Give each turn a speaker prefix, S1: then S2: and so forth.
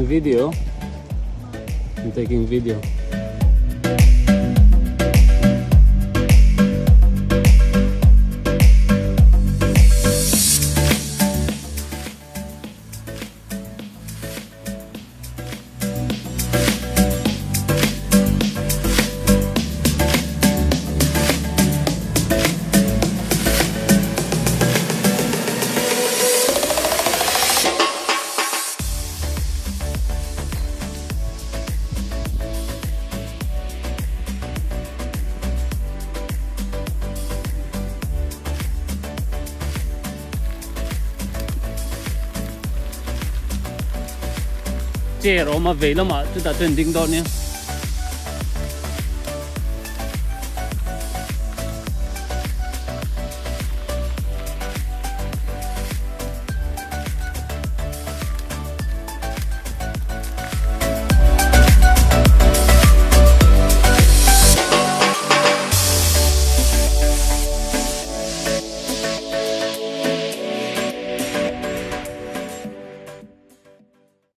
S1: video. I'm taking video. chế rồi mà về là mà chúng ta trên đỉnh đó nhé.